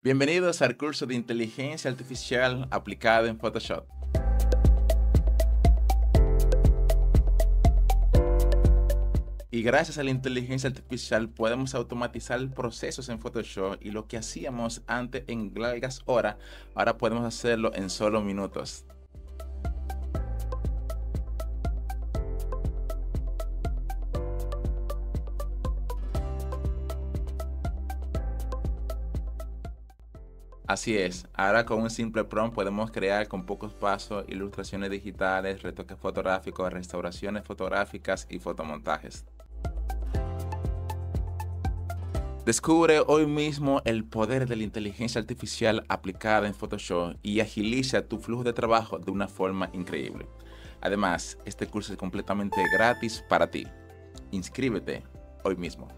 Bienvenidos al curso de inteligencia artificial aplicada en Photoshop. Y gracias a la inteligencia artificial podemos automatizar procesos en Photoshop y lo que hacíamos antes en largas horas, ahora podemos hacerlo en solo minutos. Así es, ahora con un simple prompt podemos crear con pocos pasos ilustraciones digitales, retoques fotográficos, restauraciones fotográficas y fotomontajes. Descubre hoy mismo el poder de la inteligencia artificial aplicada en Photoshop y agiliza tu flujo de trabajo de una forma increíble. Además, este curso es completamente gratis para ti. Inscríbete hoy mismo.